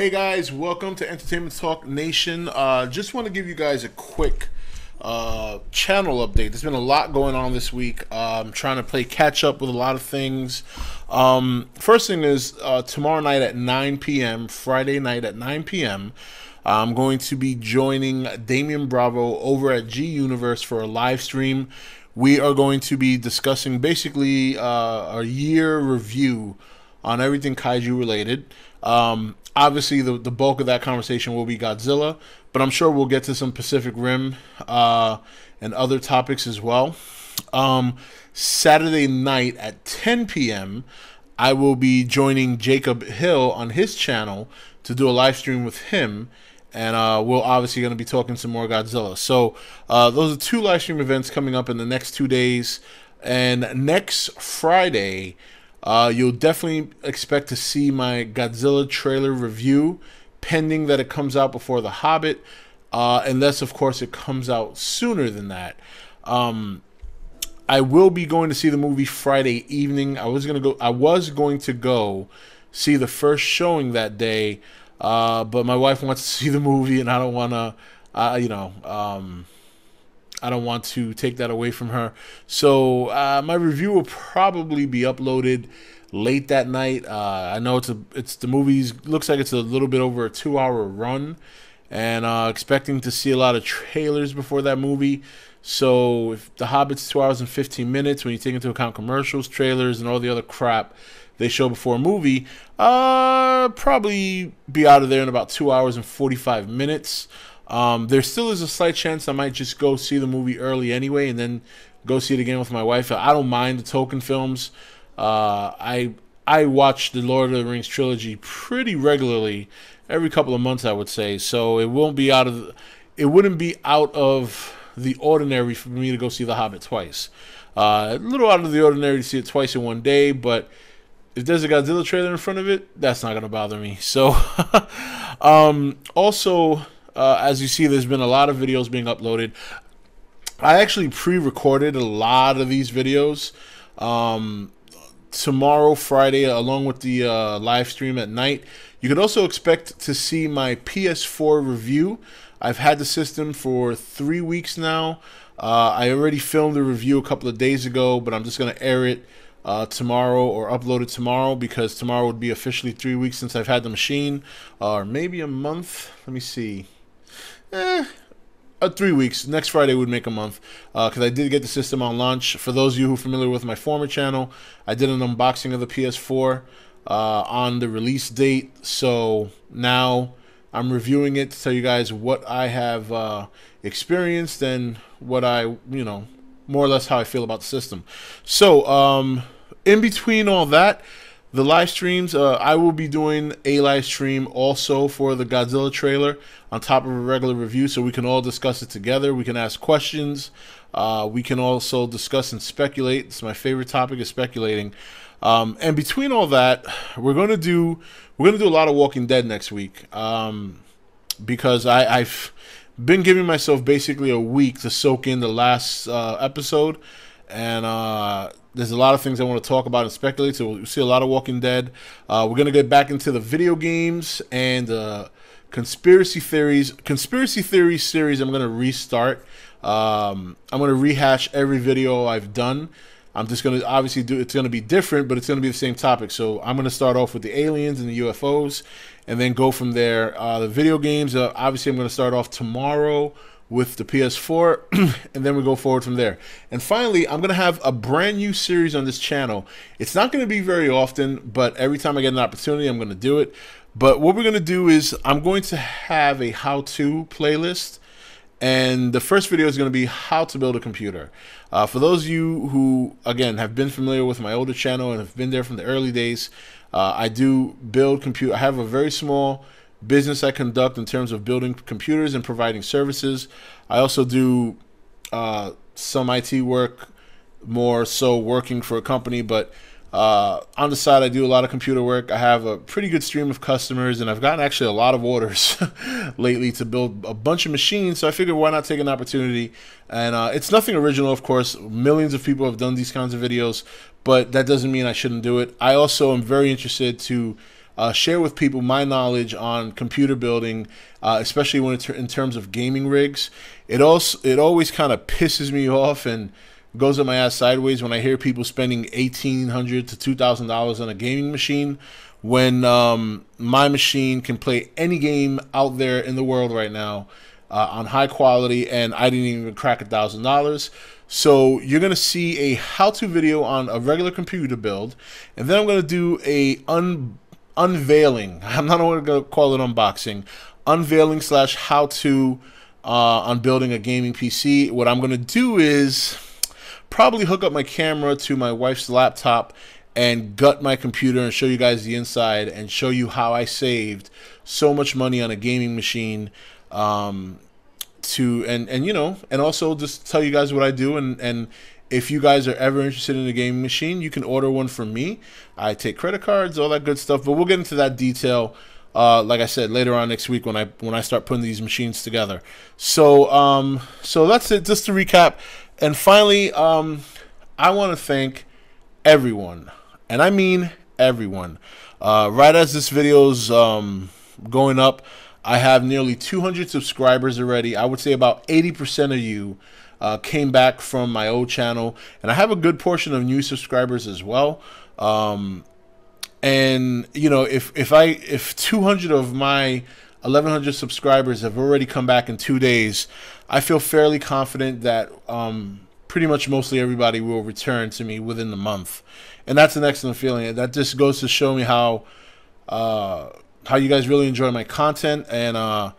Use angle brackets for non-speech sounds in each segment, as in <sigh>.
Hey guys, welcome to Entertainment Talk Nation. Uh, just want to give you guys a quick uh, channel update. There's been a lot going on this week. Uh, I'm trying to play catch up with a lot of things. Um, first thing is uh, tomorrow night at 9 p.m., Friday night at 9 p.m., I'm going to be joining Damian Bravo over at G Universe for a live stream. We are going to be discussing basically uh, a year review on everything kaiju related. Um, obviously, the, the bulk of that conversation will be Godzilla, but I'm sure we'll get to some Pacific Rim uh, and other topics as well. Um, Saturday night at 10 p.m., I will be joining Jacob Hill on his channel to do a live stream with him. And uh, we're obviously going to be talking some more Godzilla. So, uh, those are two live stream events coming up in the next two days. And next Friday, uh, you'll definitely expect to see my Godzilla trailer review, pending that it comes out before The Hobbit, uh, unless, of course, it comes out sooner than that. Um, I will be going to see the movie Friday evening. I was gonna go. I was going to go see the first showing that day, uh, but my wife wants to see the movie, and I don't want to. Uh, you know. Um, I don't want to take that away from her. So uh, my review will probably be uploaded late that night. Uh, I know it's a it's the movie's looks like it's a little bit over a two hour run, and uh, expecting to see a lot of trailers before that movie. So if The Hobbit's two hours and fifteen minutes, when you take into account commercials, trailers, and all the other crap they show before a movie, uh, probably be out of there in about two hours and forty five minutes. Um, there still is a slight chance I might just go see the movie early anyway, and then go see it again with my wife. I don't mind the Tolkien films. Uh, I I watch the Lord of the Rings trilogy pretty regularly, every couple of months, I would say. So it won't be out of it wouldn't be out of the ordinary for me to go see The Hobbit twice. Uh, a little out of the ordinary to see it twice in one day, but if there's a Godzilla trailer in front of it, that's not gonna bother me. So, <laughs> um, also uh, as you see, there's been a lot of videos being uploaded. I actually pre-recorded a lot of these videos. Um, tomorrow, Friday, along with the uh, live stream at night. You could also expect to see my PS4 review. I've had the system for three weeks now. Uh, I already filmed the review a couple of days ago, but I'm just going to air it uh, tomorrow or upload it tomorrow because tomorrow would be officially three weeks since I've had the machine, or maybe a month. Let me see eh, uh, three weeks. Next Friday would make a month because uh, I did get the system on launch. For those of you who are familiar with my former channel, I did an unboxing of the PS4 uh, on the release date. So now I'm reviewing it to tell you guys what I have uh, experienced and what I, you know, more or less how I feel about the system. So um, in between all that, the live streams, uh, I will be doing a live stream also for the Godzilla trailer on top of a regular review so we can all discuss it together. We can ask questions. Uh, we can also discuss and speculate. It's my favorite topic is speculating. Um, and between all that, we're gonna do we're gonna do a lot of Walking Dead next week um, because I, I've been giving myself basically a week to soak in the last uh, episode and uh, there's a lot of things I want to talk about and speculate. So we'll see a lot of Walking Dead. Uh, we're gonna get back into the video games and uh, conspiracy theories. Conspiracy theories series. I'm gonna restart. Um, I'm gonna rehash every video I've done. I'm just gonna obviously do. It's gonna be different, but it's gonna be the same topic. So I'm gonna start off with the aliens and the UFOs, and then go from there. Uh, the video games. Uh, obviously, I'm gonna start off tomorrow with the PS4, <clears throat> and then we go forward from there. And finally, I'm to have a brand new series on this channel. It's not to be very often, but every time I get an opportunity, I'm to do it. But what we're to do is I'm going to have a how-to playlist, and the first video is going to be how to build a computer. Uh, for those of you who, again, have been familiar with my older channel and have been there from the early days, uh, I do build computer. I have a very small business I conduct in terms of building computers and providing services. I also do uh, some IT work, more so working for a company, but uh, on the side, I do a lot of computer work. I have a pretty good stream of customers, and I've gotten actually a lot of orders <laughs> lately to build a bunch of machines. So I figured why not take an opportunity? And uh, it's nothing original, of course. Millions of people have done these kinds of videos, but that doesn't mean I shouldn't do it. I also am very interested to uh, share with people my knowledge on computer building, uh, especially when it's in terms of gaming rigs. It also it always kind of pisses me off and goes up my ass sideways when I hear people spending eighteen hundred to two thousand dollars on a gaming machine when um, my machine can play any game out there in the world right now uh, on high quality, and I didn't even crack a thousand dollars. So you're gonna see a how-to video on a regular computer build, and then I'm gonna do a un unveiling. <laughs> I'm not gonna call it unboxing, unveiling slash how-to uh, on building a gaming PC. What I'm gonna do is probably hook up my camera to my wife's laptop and gut my computer and show you guys the inside and show you how I saved so much money on a gaming machine um, to and and you know and also just tell you guys what I do and and if you guys are ever interested in a gaming machine, you can order one from me. I take credit cards, all that good stuff, but we'll get into that detail. Uh, like I said, later on next week when I when I start putting these machines together. So um, so that's it. Just to recap, and finally, um, I want to thank everyone, and I mean everyone. Uh, right as this video's um, going up, I have nearly 200 subscribers already. I would say about 80% of you uh, came back from my old channel, and I have a good portion of new subscribers as well. Um, and you know, if if I if 200 of my 1100 subscribers have already come back in two days, I feel fairly confident that um, pretty much mostly everybody will return to me within the month, and that's an excellent feeling. That just goes to show me how. Uh, how you guys really enjoy my content and uh,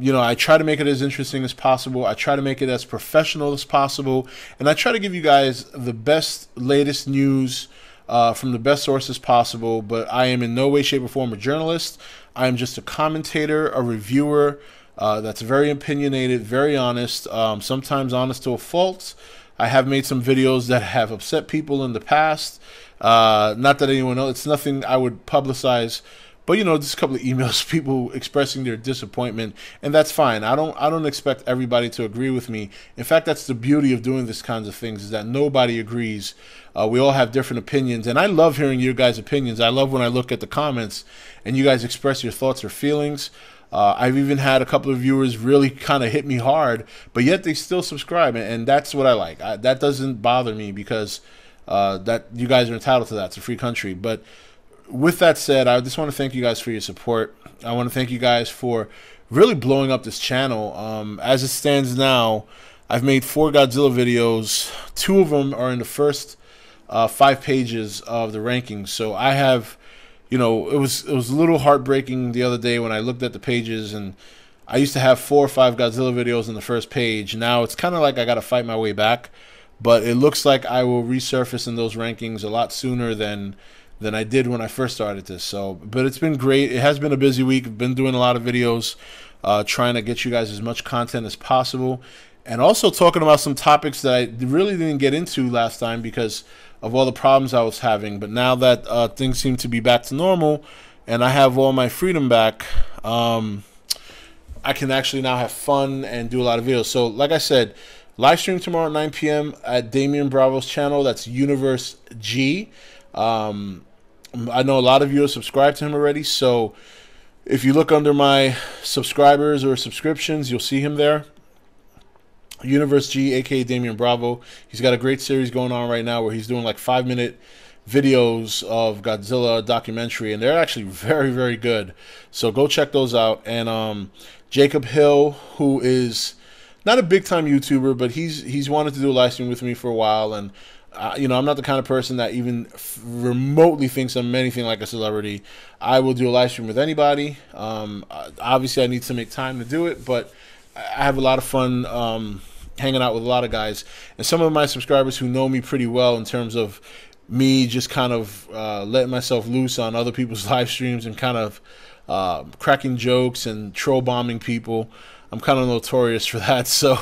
you know i try to make it as interesting as possible. I try to make it as professional as possible. And i try to give you guys the best latest news uh, from the best sources possible. But i am in no way shape or form a journalist. I am just a commentator a reviewer uh, that's very opinionated very honest um, sometimes honest to a fault. I have made some videos that have upset people in the past. Uh, not that anyone knows it's nothing i would publicize but you know, just a couple of emails, people expressing their disappointment, and that's fine. I don't I don't expect everybody to agree with me. In fact, that's the beauty of doing this kinds of things is that nobody agrees. Uh, we all have different opinions, and I love hearing your guys' opinions. I love when I look at the comments and you guys express your thoughts or feelings. Uh, I've even had a couple of viewers really kind of hit me hard, but yet they still subscribe, and, that's what I like. I, that doesn't bother me because uh, that you guys are entitled to that. It's a free country, but with that said, I just want to thank you guys for your support. I want to thank you guys for really blowing up this channel. Um, as it stands now, I've made four Godzilla videos. Two of them are in the first uh, five pages of the rankings. So I have, you know, it was it was a little heartbreaking the other day when I looked at the pages and I used to have four or five Godzilla videos in the first page. Now it's kind of like I got to fight my way back. But it looks like I will resurface in those rankings a lot sooner than than I did when I first started this. So, but it's been great. It has been a busy week. I've been doing a lot of videos, uh, trying to get you guys as much content as possible, and also talking about some topics that I really didn't get into last time because of all the problems I was having. But now that uh, things seem to be back to normal, and I have all my freedom back. Um, I can actually now have fun and do a lot of videos. So, like I said, live stream tomorrow at 9 p.m. at Damian Bravo's channel. That's Universe G. Um, I know a lot of you have subscribed to him already, so if you look under my subscribers or subscriptions, you'll see him there. Universe G, aka Damian Bravo. He's got a great series going on right now where he's doing like five minute videos of Godzilla documentary, and they're actually <laughs> very, very good. So go check those out. And um, Jacob Hill, who is not a big time YouTuber, but he's he's wanted to do a live stream with me for a while, and you know, I'm not the kind of person that even remotely thinks I'm anything like a celebrity. I will do a live stream with anybody. Um, obviously, I need to make time to do it, but I have a lot of fun um, hanging out with a lot of guys. And some of my subscribers who know me pretty well in terms of me just kind of uh, letting myself loose on other people's <laughs> live streams and kind of uh, cracking jokes and troll bombing people. I'm kind of notorious for that. <laughs> So,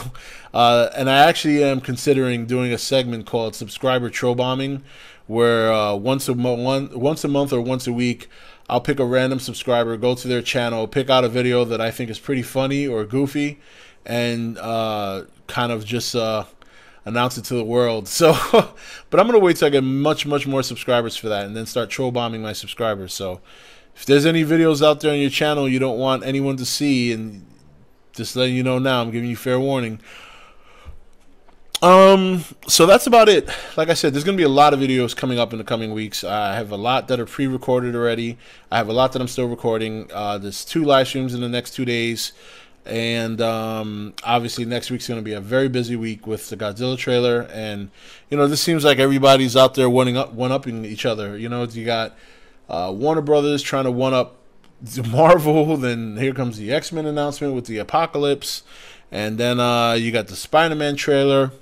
uh, and I actually am considering doing a segment called Subscriber Troll Bombing, where uh, once a mo- one, once a month or once a week, I'll pick a random subscriber, go to their channel, pick out a video that I think is pretty funny or goofy, and uh, kind of just uh, announce it to the world. <laughs> So, but I'm gonna wait till I get much, much more subscribers for that, and then start troll bombing my subscribers. So if there's any videos out there on your channel you don't want anyone to see, and just letting you know now, I'm giving you fair warning. Um, so that's about it. Like I said, there's gonna be a lot of videos coming up in the coming weeks. I have a lot that are pre-recorded already. I have a lot that I'm still recording. Uh, there's two live streams in the next two days, and um, obviously next week's gonna be a very busy week with the Godzilla trailer. And you know, this seems like everybody's out there one up, one upping each other. You know, you got uh, Warner Brothers trying to one up Marvel. Then here comes the X Men announcement with the Apocalypse, and then uh, you got the Spider Man trailer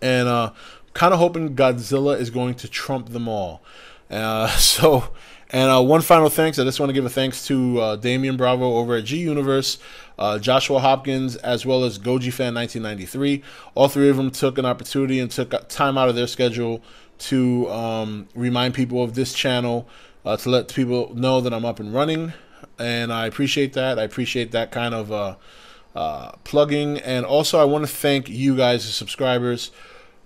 and uh, kind of hoping Godzilla is going to trump them all. Uh, <laughs> so, and uh, one final thanks. I just want to give a thanks to uh, Damian Bravo over at G Universe, uh, Joshua Hopkins, as well as Goji Fan 1993. All three of them took an opportunity and took time out of their schedule to um, remind people of this channel, uh, to let people know that I'm up and running. And I appreciate that. I appreciate that kind of uh, uh, plugging. And also, I want to thank you guys, the subscribers,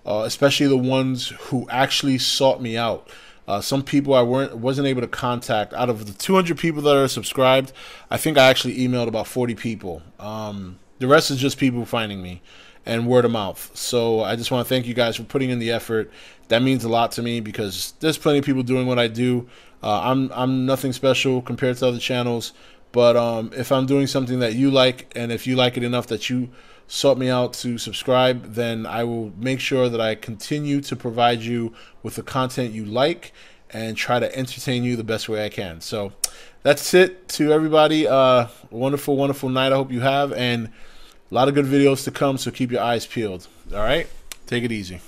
uh, especially the ones who actually sought me out. Uh, some people I weren't wasn't able to contact. Out of the 200 people that are subscribed, I think I actually emailed about 40 people. Um, the rest is just people finding me and word of mouth. So I just want to thank you guys for putting in the effort. That means a lot to me because there's plenty of people doing what I do. Uh, I'm I'm nothing special compared to other channels, but um, if I'm doing something that you like, and if you like it enough that you sought me out to subscribe, then I will make sure that I continue to provide you with the content you like and try to entertain you the best way I can. So that's it to everybody. Uh, wonderful, wonderful night. I hope you have, and a lot of good videos to come. So keep your eyes peeled. All right, take it easy.